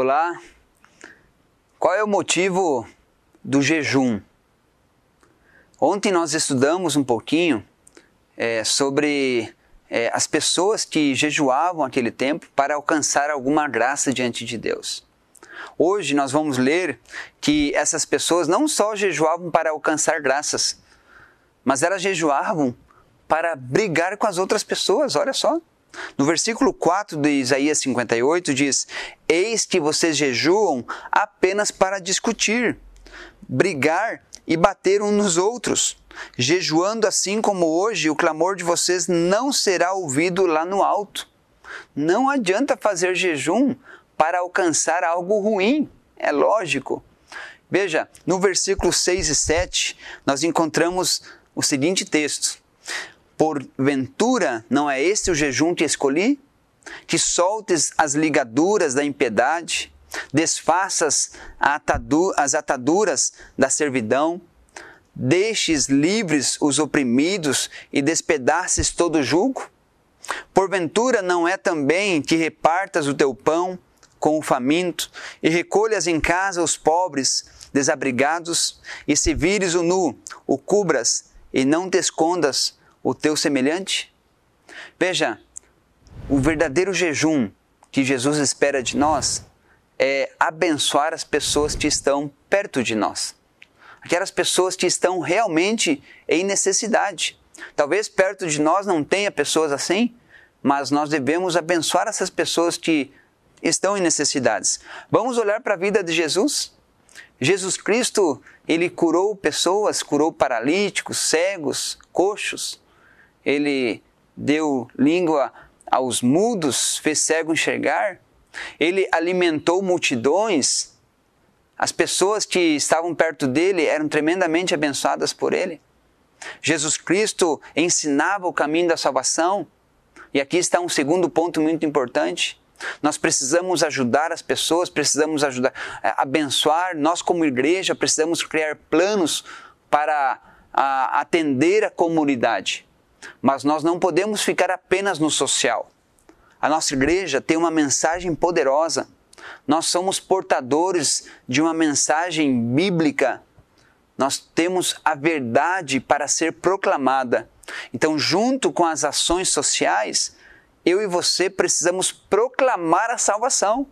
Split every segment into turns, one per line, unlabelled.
Olá, qual é o motivo do jejum? Ontem nós estudamos um pouquinho é, sobre é, as pessoas que jejuavam aquele tempo para alcançar alguma graça diante de Deus. Hoje nós vamos ler que essas pessoas não só jejuavam para alcançar graças, mas elas jejuavam para brigar com as outras pessoas, olha só. No versículo 4 de Isaías 58 diz: Eis que vocês jejuam apenas para discutir, brigar e bater uns nos outros. Jejuando assim como hoje, o clamor de vocês não será ouvido lá no alto. Não adianta fazer jejum para alcançar algo ruim, é lógico. Veja, no versículo 6 e 7, nós encontramos o seguinte texto: Porventura não é este o jejum que escolhi? Que soltes as ligaduras da impiedade, desfaças as ataduras da servidão, deixes livres os oprimidos e despedaces todo o jugo? Porventura não é também que repartas o teu pão com o faminto e recolhas em casa os pobres desabrigados e se vires o nu, o cubras e não te escondas o teu semelhante? Veja, o verdadeiro jejum que Jesus espera de nós é abençoar as pessoas que estão perto de nós. Aquelas pessoas que estão realmente em necessidade. Talvez perto de nós não tenha pessoas assim, mas nós devemos abençoar essas pessoas que estão em necessidades. Vamos olhar para a vida de Jesus? Jesus Cristo, ele curou pessoas, curou paralíticos, cegos, coxos ele deu língua aos mudos, fez cego enxergar, ele alimentou multidões. As pessoas que estavam perto dele eram tremendamente abençoadas por ele. Jesus Cristo ensinava o caminho da salvação. E aqui está um segundo ponto muito importante. Nós precisamos ajudar as pessoas, precisamos ajudar, eh, abençoar. Nós, como igreja, precisamos criar planos para a, atender a comunidade. Mas nós não podemos ficar apenas no social. A nossa igreja tem uma mensagem poderosa. Nós somos portadores de uma mensagem bíblica. Nós temos a verdade para ser proclamada. Então, junto com as ações sociais, eu e você precisamos proclamar a salvação.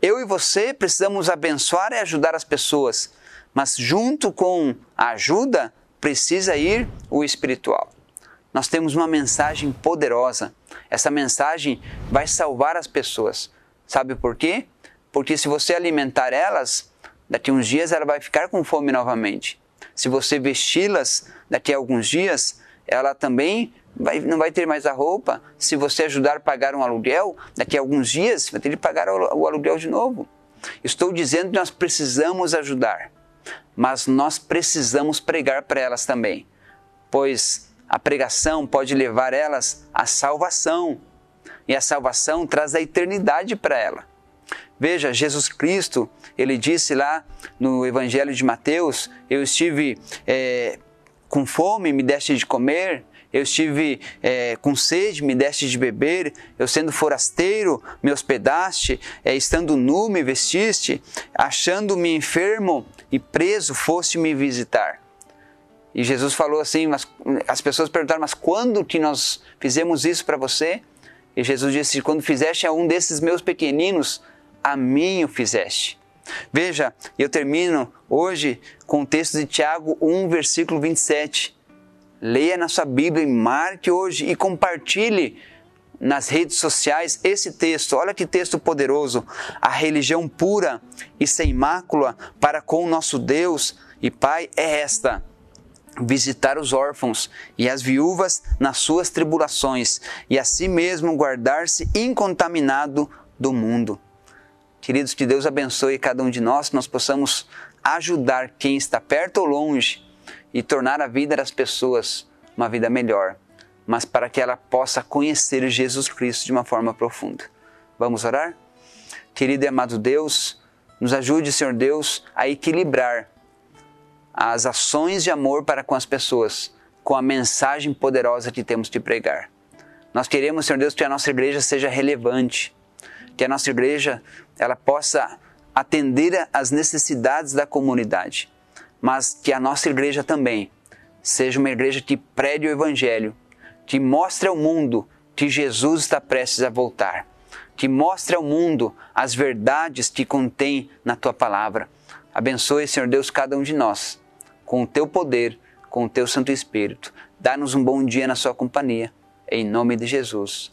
Eu e você precisamos abençoar e ajudar as pessoas, mas junto com a ajuda precisa ir o espiritual nós temos uma mensagem poderosa. Essa mensagem vai salvar as pessoas. Sabe por quê? Porque se você alimentar elas, daqui a uns dias ela vai ficar com fome novamente. Se você vesti-las, daqui a alguns dias, ela também vai, não vai ter mais a roupa. Se você ajudar a pagar um aluguel, daqui a alguns dias vai ter que pagar o aluguel de novo. Estou dizendo que nós precisamos ajudar, mas nós precisamos pregar para elas também, pois a pregação pode levar elas à salvação. E a salvação traz a eternidade para ela. Veja, Jesus Cristo, ele disse lá no Evangelho de Mateus: Eu estive é, com fome, me deste de comer, eu estive é, com sede, me deste de beber, eu sendo forasteiro, me hospedaste, é, estando nu, me vestiste, achando-me enfermo e preso, foste me visitar. E Jesus falou assim, mas as pessoas perguntaram, mas quando que nós fizemos isso para você? E Jesus disse, quando fizeste a um desses meus pequeninos, a mim o fizeste. Veja, eu termino hoje com o texto de Tiago 1, versículo 27. Leia na sua Bíblia e marque hoje e compartilhe nas redes sociais esse texto. Olha que texto poderoso. A religião pura e sem mácula para com o nosso Deus e Pai é esta visitar os órfãos e as viúvas nas suas tribulações, e assim mesmo guardar-se incontaminado do mundo. Queridos, que Deus abençoe cada um de nós, que nós possamos ajudar quem está perto ou longe e tornar a vida das pessoas uma vida melhor, mas para que ela possa conhecer Jesus Cristo de uma forma profunda. Vamos orar? Querido e amado Deus, nos ajude, Senhor Deus, a equilibrar as ações de amor para com as pessoas, com a mensagem poderosa que temos de pregar. Nós queremos, Senhor Deus, que a nossa igreja seja relevante, que a nossa igreja ela possa atender às necessidades da comunidade, mas que a nossa igreja também seja uma igreja que prede o Evangelho, que mostre ao mundo que Jesus está prestes a voltar, que mostre ao mundo as verdades que contém na tua palavra. Abençoe, Senhor Deus, cada um de nós, com o teu poder, com o teu Santo Espírito. Dá-nos um bom dia na sua companhia. Em nome de Jesus.